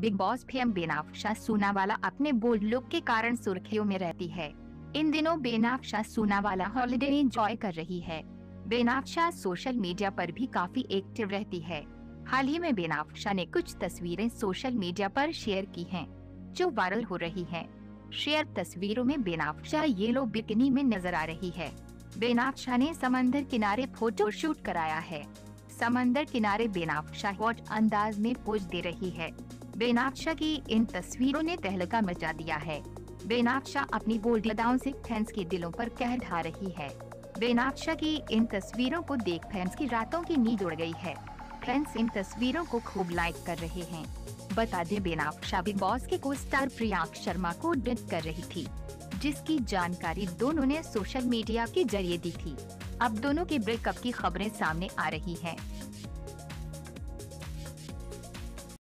Bigg Boss fame Benafsha Soonawalla अपने bold look के कारण सुर्खियों में रहती है। इन दिनों बेनाफ्शा सूनावाला हॉलिडे एंजॉय कर रही है। बेनाफ्शा सोशल मीडिया पर भी काफ़ी एक्टिव रहती है। हाल ही में बेनाफ्शा ने कुछ तस्वीरें सोशल मीडिया पर शेयर की हैं, जो वायरल हो रही हैं। शेयर तस्वीरों में बेनाफ्शा येलो बिकनी में नज़र आ रही है। बेनाफ्शा ने समंदर किनारे फ़ोटो शूट कराया है। समंदर किनारे बेनाफ्शा हॉट अंदाज में पोज दे रही है। बेनाफ्शा की इन तस्वीरों ने तहलका मचा दिया है। बेनाक्षा अपनी बोल्ड अदाओं से फैंस के दिलों पर कह ढा रही है। बेनाक्षा की इन तस्वीरों को देख फैंस की रातों की नींद उड़ गई है। फैंस इन तस्वीरों को खूब लाइक कर रहे हैं। बता दें बेनाक्षा बिग बॉस के को स्टार प्रियांक शर्मा को डेट कर रही थी, जिसकी जानकारी दोनों ने सोशल मीडिया के ज़रिए दी थी। अब दोनों के ब्रेकअप की खबरें सामने आ रही हैं।